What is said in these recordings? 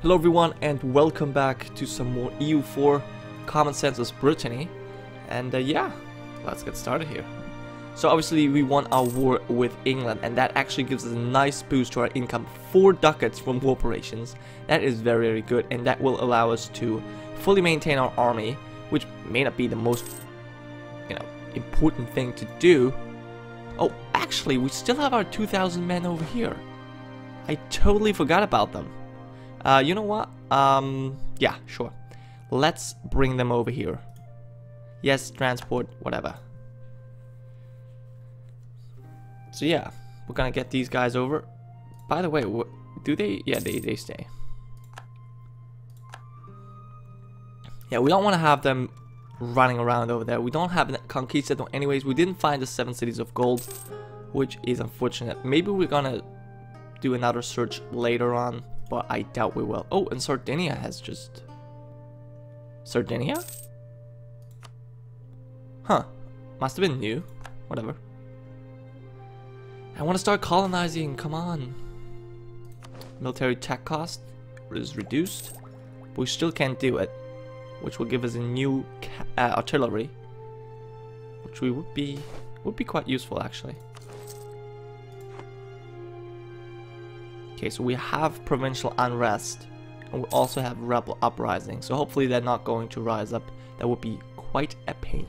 Hello everyone and welcome back to some more EU4 Common Sense Brittany. And uh, yeah, let's get started here. So obviously we won our war with England and that actually gives us a nice boost to our income. 4 ducats from war operations. That is very very good and that will allow us to fully maintain our army, which may not be the most, you know, important thing to do. Oh, actually we still have our 2,000 men over here. I totally forgot about them. Uh, you know what? Um, yeah, sure. Let's bring them over here. Yes, transport, whatever. So yeah, we're gonna get these guys over. By the way, what do they? Yeah, they they stay. Yeah, we don't want to have them running around over there. We don't have that conquistador anyways. We didn't find the seven cities of gold, which is unfortunate. Maybe we're gonna do another search later on but I doubt we will. Oh, and Sardinia has just... Sardinia? Huh. Must have been new. Whatever. I want to start colonizing, come on. Military tech cost is reduced, but we still can't do it. Which will give us a new uh, artillery. Which we would be would be quite useful actually. Okay, so we have provincial unrest, and we also have rebel uprising. So hopefully they're not going to rise up. That would be quite a pain.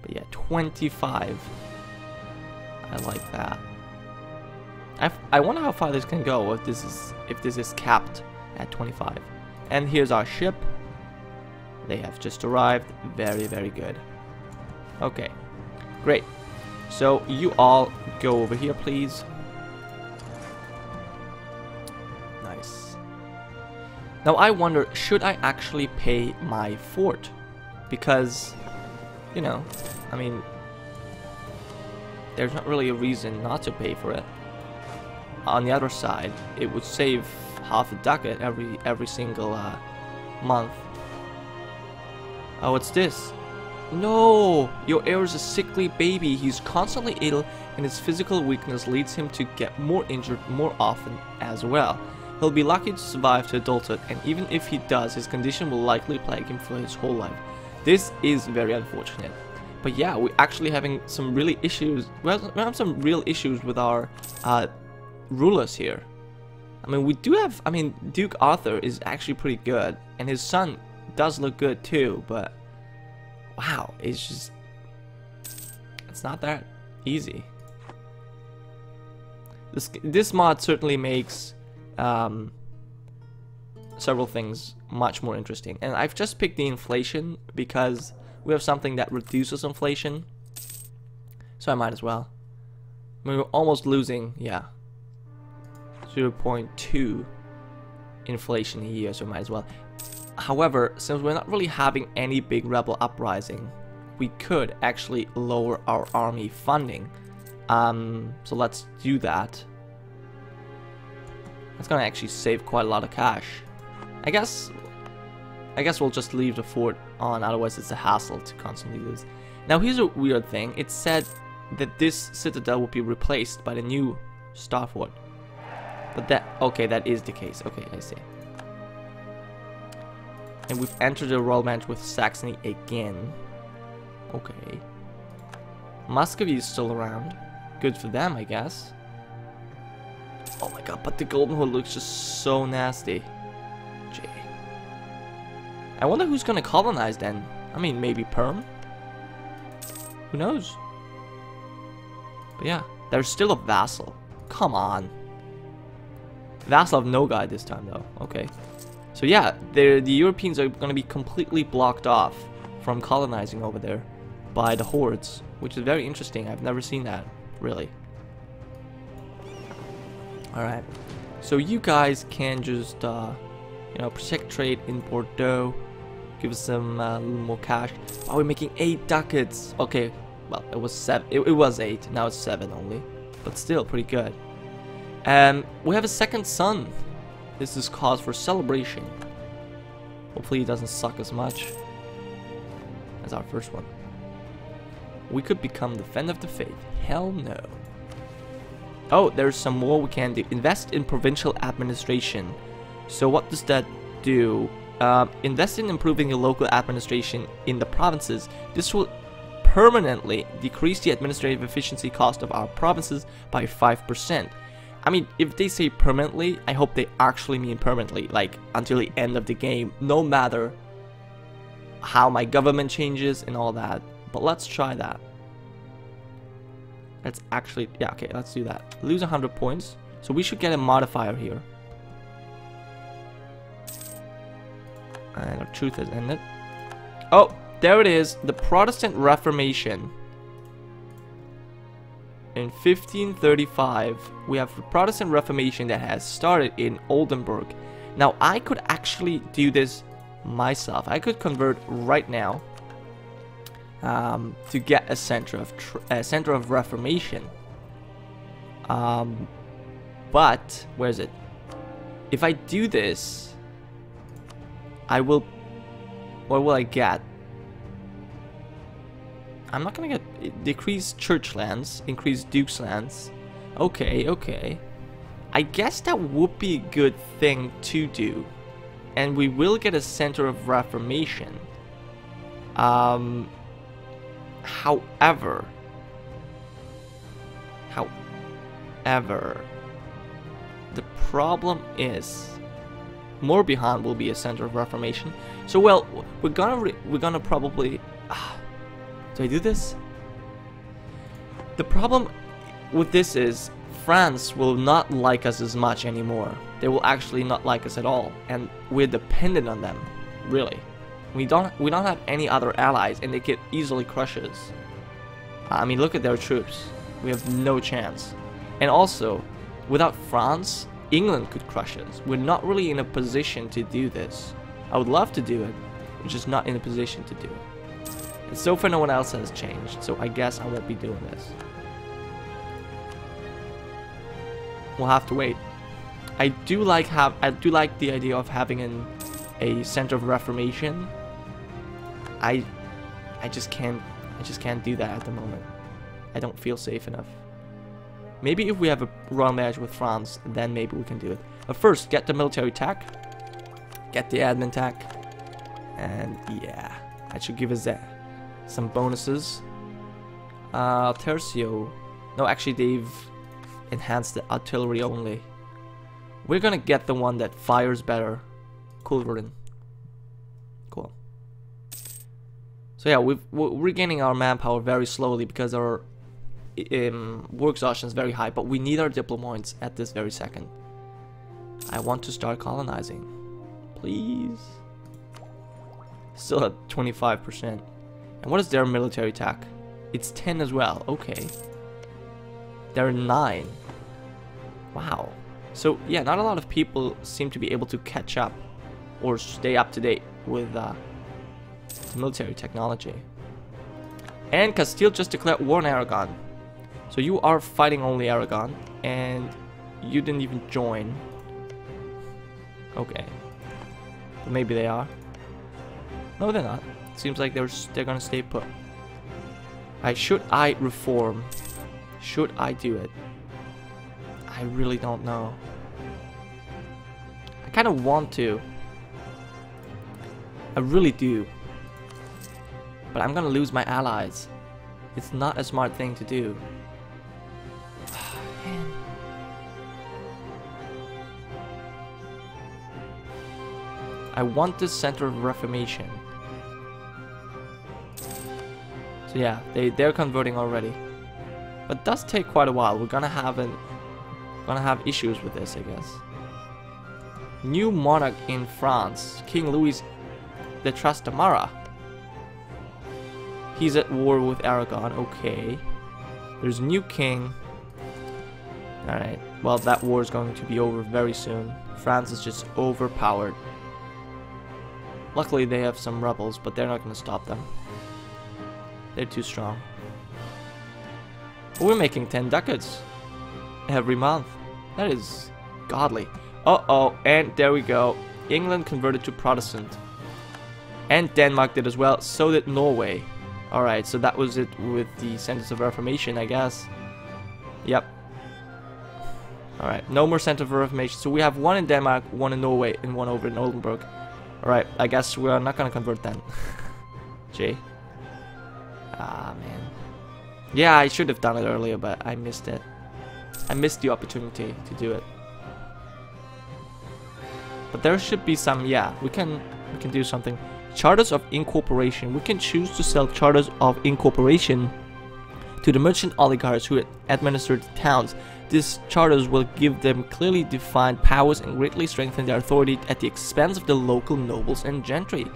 But yeah, 25. I like that. I, I wonder how far this can go if this is if this is capped at 25. And here's our ship. They have just arrived. Very, very good. Okay, great. So you all go over here, please. Now I wonder, should I actually pay my fort? Because, you know, I mean, there's not really a reason not to pay for it. On the other side, it would save half a ducat every every single uh, month. Oh, what's this? No! Your heir is a sickly baby. He's constantly ill, and his physical weakness leads him to get more injured more often as well. He'll be lucky to survive to adulthood, and even if he does, his condition will likely plague him for his whole life. This is very unfortunate. But yeah, we're actually having some really issues. We have, some real issues with our uh, rulers here. I mean, we do have. I mean, Duke Arthur is actually pretty good, and his son does look good too. But wow, it's just it's not that easy. This this mod certainly makes um, several things much more interesting. And I've just picked the inflation because we have something that reduces inflation. So I might as well. We're almost losing, yeah, 0.2 inflation year, so might as well. However, since we're not really having any big rebel uprising, we could actually lower our army funding. Um, so let's do that. That's gonna actually save quite a lot of cash. I guess I guess we'll just leave the fort on, otherwise it's a hassle to constantly lose. Now here's a weird thing. It said that this citadel will be replaced by the new star fort. But that, okay, that is the case. Okay, I see. And we've entered the royal match with Saxony again. Okay. Muscovy is still around. Good for them, I guess. Oh my god, but the Golden Horde looks just so nasty. Gee. I wonder who's gonna colonize then. I mean, maybe Perm? Who knows? But yeah, there's still a vassal. Come on. Vassal of Nogai this time though. Okay. So yeah, the Europeans are gonna be completely blocked off from colonizing over there by the hordes, which is very interesting. I've never seen that, really. Alright. So you guys can just, uh, you know, protect trade in Bordeaux. Give us some uh, little more cash. Wow, we're making 8 ducats. Okay, well, it was 7. It, it was 8. Now it's 7 only. But still, pretty good. And um, we have a second son. This is cause for celebration. Hopefully he doesn't suck as much as our first one. We could become the Fen of the Faith. Hell no. Oh, there's some more we can do. Invest in provincial administration. So what does that do? Um, invest in improving the local administration in the provinces. This will permanently decrease the administrative efficiency cost of our provinces by 5%. I mean, if they say permanently, I hope they actually mean permanently, like until the end of the game, no matter how my government changes and all that. But let's try that. Let's actually, yeah, okay, let's do that. Lose 100 points. So we should get a modifier here. And our truth has ended. Oh, there it is. The Protestant Reformation. In 1535, we have the Protestant Reformation that has started in Oldenburg. Now, I could actually do this myself. I could convert right now um, to get a center of a center of Reformation. Um, but where is it? If I do this, I will. What will I get? I'm not gonna get decrease church lands, increase duke's lands. Okay, okay. I guess that would be a good thing to do. And we will get a center of reformation. Um, however, however, the problem is Morbihan will be a center of reformation. So well, we're gonna we're gonna probably. Uh, do I do this? The problem with this is France will not like us as much anymore. They will actually not like us at all, and we're dependent on them, really. We don't we don't have any other allies, and they could easily crush us. I mean, look at their troops. We have no chance. And also, without France, England could crush us. We're not really in a position to do this. I would love to do it, we're just not in a position to do it. And so far no one else has changed, so I guess I won't be doing this. We'll have to wait. I do like have I do like the idea of having an a center of reformation. I I just can't I just can't do that at the moment. I don't feel safe enough. Maybe if we have a run match with France, then maybe we can do it. But first, get the military tech. Get the admin tech. And yeah, that should give us some bonuses. Uh, Tercio. No, actually they've enhanced the artillery only. We're gonna get the one that fires better. Culverin. Cool. So yeah, we've, we're regaining our manpower very slowly because our um, war exhaustion is very high, but we need our diplomoids at this very second. I want to start colonizing. Please. Still at 25%. And what is their military attack? It's 10 as well. Okay. They're 9. Wow. So, yeah, not a lot of people seem to be able to catch up or stay up to date with uh, military technology. And Castile just declared war on Aragon. So you are fighting only Aragon, and you didn't even join. Okay. But maybe they are. No, they're not. Seems like they're they're gonna stay put. I should I reform? Should I do it? I really don't know. I kind of want to. I really do. But I'm gonna lose my allies. It's not a smart thing to do. I want this center of reformation. So yeah, they, they're converting already. But does take quite a while. We're gonna have an gonna have issues with this, I guess. New monarch in France, King Louis de Trastamara. He's at war with Aragon, okay. There's a new king. Alright, well that war is going to be over very soon. France is just overpowered. Luckily they have some rebels, but they're not going to stop them. They're too strong. We're making 10 ducats every month. That is godly. Uh-oh, and there we go. England converted to Protestant. And Denmark did as well, so did Norway. Alright, so that was it with the sentence of Reformation, I guess. Yep. Alright, no more Center for Reformation. So we have one in Denmark, one in Norway, and one over in Oldenburg. Alright, I guess we're not gonna convert then. J. Ah, man. Yeah, I should have done it earlier, but I missed it. I missed the opportunity to do it. But there should be some, yeah, we can we can do something. Charters of incorporation. We can choose to sell charters of incorporation to the merchant oligarchs who administer the towns. These charters will give them clearly defined powers and greatly strengthen their authority at the expense of the local nobles and gentry.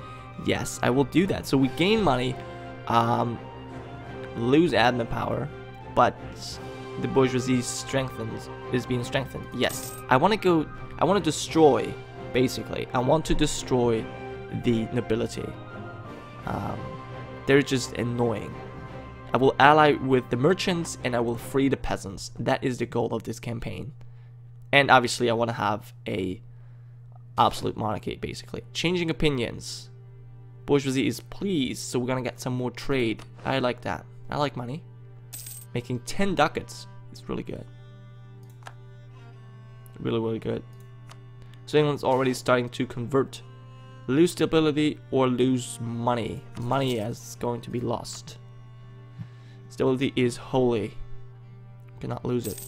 Yes, I will do that. So we gain money, um, lose admin power, but the bourgeoisie strengthens is being strengthened. Yes, I want to go. I want to destroy, basically. I want to destroy the nobility. Um, they're just annoying. I will ally with the merchants and I will free the peasants. That is the goal of this campaign. And obviously I want to have a absolute monarchy basically. Changing opinions. Bourgeoisie is pleased, so we're gonna get some more trade. I like that. I like money. Making 10 ducats is really good. Really, really good. So England's already starting to convert. Lose stability or lose money. Money is going to be lost. Stability is holy. Cannot lose it.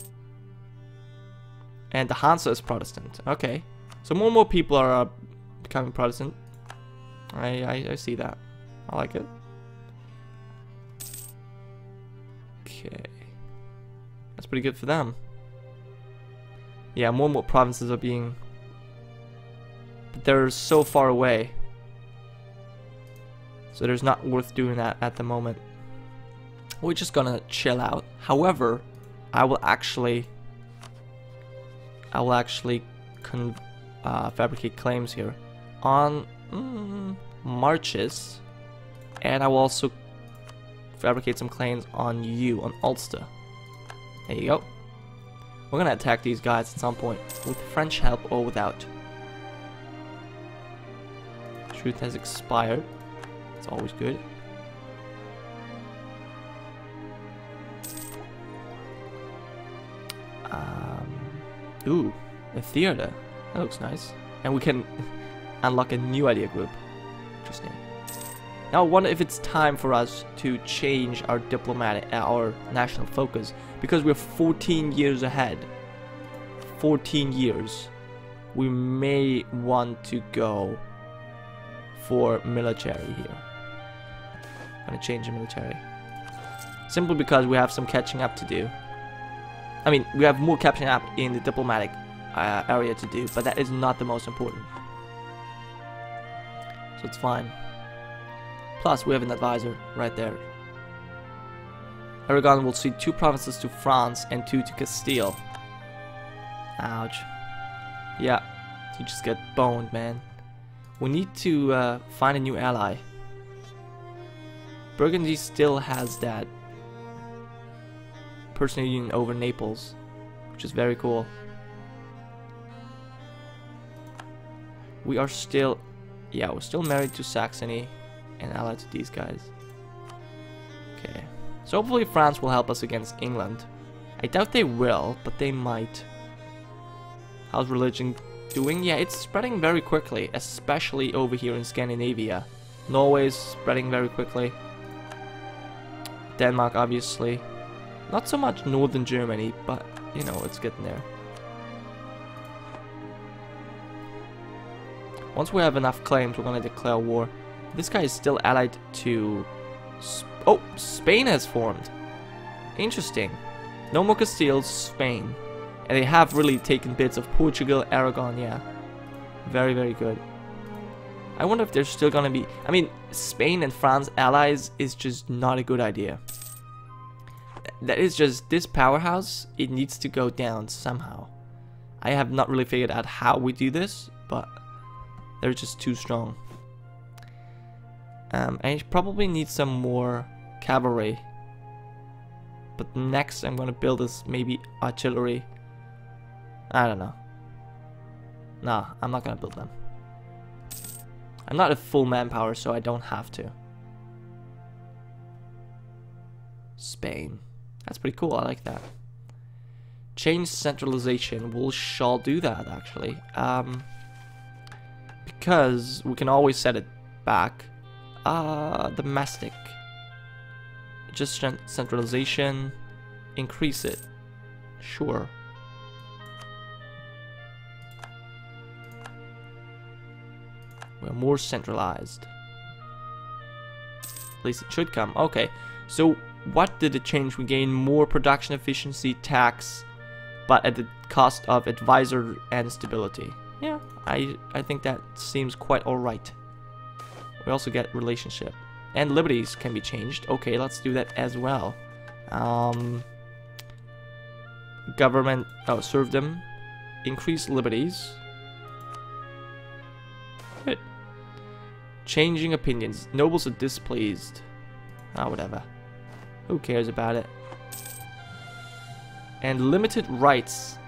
And the Hansa is Protestant. Okay. So more and more people are uh, becoming Protestant. I, I, I see that. I like it. Okay. That's pretty good for them. Yeah, more and more provinces are being... They're so far away. So there's not worth doing that at the moment we're just gonna chill out. However, I will actually, I will actually uh, fabricate claims here on mm, marches, and I will also fabricate some claims on you, on Ulster. There you go. We're gonna attack these guys at some point, with French help or without. Truth has expired. It's always good. Um, ooh, a theater. That looks nice. And we can unlock a new idea group. Interesting. Now I wonder if it's time for us to change our diplomatic, uh, our national focus. Because we're 14 years ahead. 14 years. We may want to go for military here. I'm gonna change the military. Simply because we have some catching up to do. I mean, we have more catching up in the diplomatic uh, area to do, but that is not the most important. So it's fine. Plus, we have an advisor right there. Aragon will cede two provinces to France and two to Castile. Ouch. Yeah, you just get boned, man. We need to uh, find a new ally. Burgundy still has that personal union over Naples, which is very cool. We are still, yeah, we're still married to Saxony and allied to these guys. Okay, so hopefully France will help us against England. I doubt they will, but they might. How's religion doing? Yeah, it's spreading very quickly, especially over here in Scandinavia. Norway is spreading very quickly. Denmark, obviously. Not so much northern Germany, but you know, it's getting there. Once we have enough claims, we're gonna declare war. This guy is still allied to... Sp oh, Spain has formed. Interesting. No more Castile, Spain. And they have really taken bits of Portugal, Aragon, yeah. Very, very good. I wonder if they're still gonna be... I mean, Spain and France allies is just not a good idea. That is just this powerhouse it needs to go down somehow. I have not really figured out how we do this but they're just too strong. Um, I probably need some more cavalry. But next I'm gonna build is maybe artillery I don't know nah I'm not gonna build them I'm not a full manpower so I don't have to Spain that's pretty cool. I like that. change centralization. We will shall do that actually. Um, because we can always set it back. Uh, domestic. Just centralization. Increase it. Sure. We're more centralized. At least it should come. Okay. So what did it change? We gain more production efficiency, tax, but at the cost of advisor and stability. Yeah, I, I think that seems quite alright. We also get relationship. And liberties can be changed. Okay, let's do that as well. Um, government, oh, them, Increase liberties. Changing opinions. Nobles are displeased. Ah, whatever. Who cares about it? And limited rights.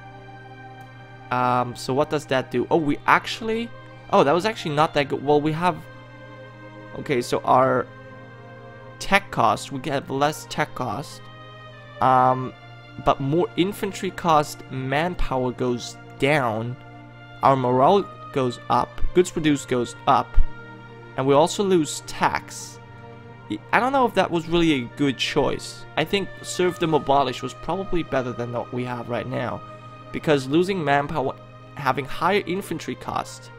Um, so what does that do? Oh, we actually... Oh, that was actually not that good. Well, we have... Okay, so our tech cost, we get less tech cost. Um, but more infantry cost, manpower goes down. Our morale goes up. Goods produced goes up. And we also lose tax. I don't know if that was really a good choice. I think serfdom abolish was probably better than what we have right now. Because losing manpower, having higher infantry cost,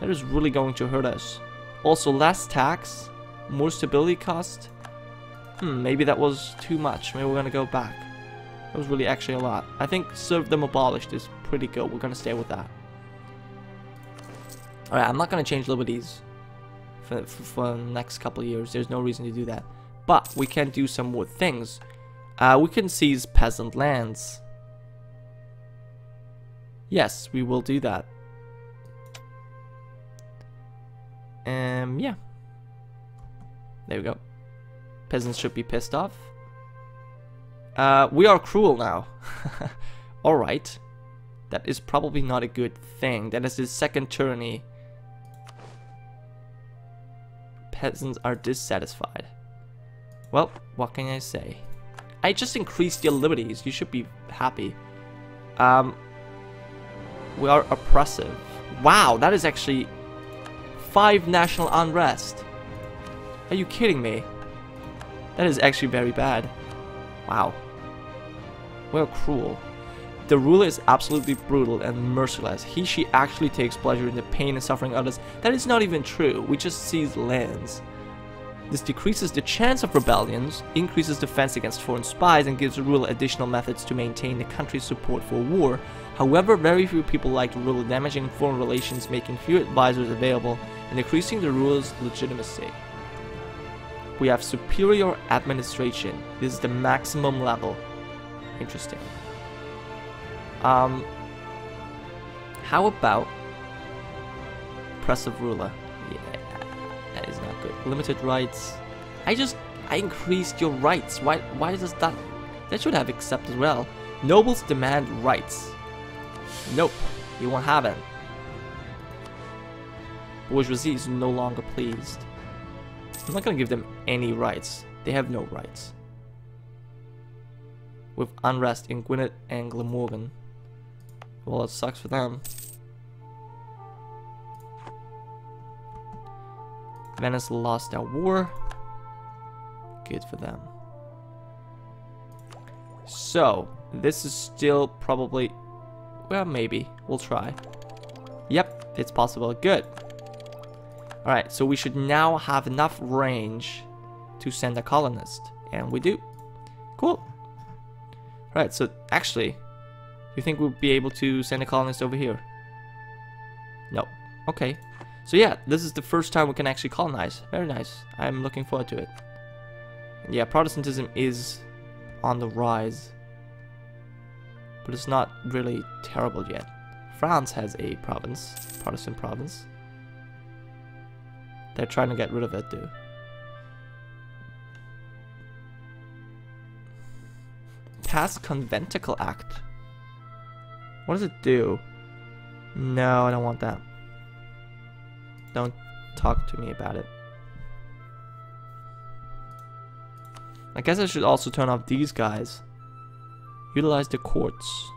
that is really going to hurt us. Also less tax, more stability cost. Hmm, maybe that was too much. Maybe we're gonna go back. That was really actually a lot. I think serfdom abolished is pretty good. We're gonna stay with that. Alright, I'm not gonna change liberties for, for, for the next couple years. There's no reason to do that. But we can do some more things. Uh, we can seize peasant lands. Yes, we will do that. Um, yeah. There we go. Peasants should be pissed off. Uh, we are cruel now. Alright. That is probably not a good thing. That is the second tyranny peasants are dissatisfied. Well, what can I say? I just increased your liberties. You should be happy. Um, we are oppressive. Wow, that is actually five national unrest. Are you kidding me? That is actually very bad. Wow. We're cruel. The ruler is absolutely brutal and merciless. He, she actually takes pleasure in the pain and suffering of others. That is not even true. We just seize lands. This decreases the chance of rebellions, increases defense against foreign spies, and gives the ruler additional methods to maintain the country's support for war. However, very few people like the ruler damaging foreign relations, making few advisors available, and decreasing the ruler's legitimacy. We have superior administration. This is the maximum level. Interesting. Um, how about oppressive ruler? Yeah, that is not good. Limited rights. I just I increased your rights. Why why does that that should have accept as well. Nobles demand rights. Nope, you won't have it. Bourgeoisie is no longer pleased. I'm not gonna give them any rights. They have no rights. With unrest in Gwynedd and Glamorgan. Well, it sucks for them. Venice lost that war. Good for them. So, this is still probably... Well, maybe. We'll try. Yep, it's possible. Good. Alright, so we should now have enough range to send a colonist. And we do. Cool. Alright, so actually, you think we'll be able to send a colonist over here? No. Okay. So yeah, this is the first time we can actually colonize. Very nice. I'm looking forward to it. Yeah, Protestantism is on the rise. But it's not really terrible yet. France has a province, Protestant province. They're trying to get rid of it too. Pass Conventicle Act. What does it do? No, I don't want that. Don't talk to me about it. I guess I should also turn off these guys. Utilize the courts.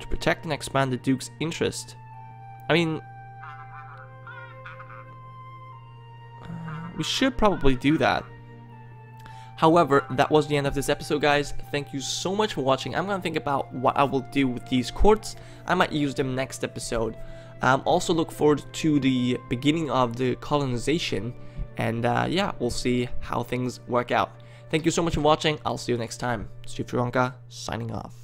to protect and expand the Duke's interest. I mean, uh, we should probably do that. However, that was the end of this episode, guys. Thank you so much for watching. I'm gonna think about what I will do with these courts. I might use them next episode. Um, also look forward to the beginning of the colonization. And uh, yeah, we'll see how things work out. Thank you so much for watching. I'll see you next time. Chief Gironca, signing off.